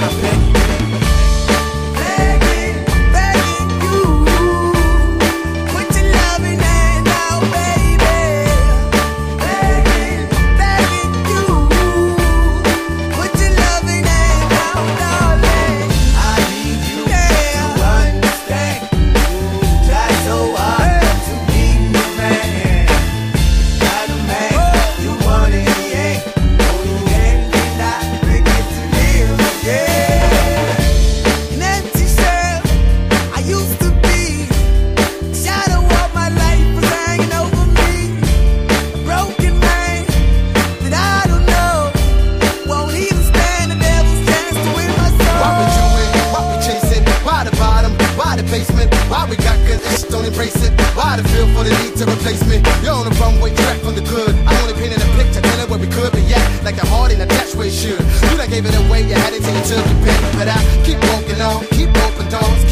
gonna pay. Why we got good ish, don't embrace it. Why the feel for the need to replace me? You're on the way track from the good. I only painted a picture, telling where we could be Yeah, Like a heart in a dash way should. You done gave it away, you had it till you took it. But I keep walking on, keep open doors.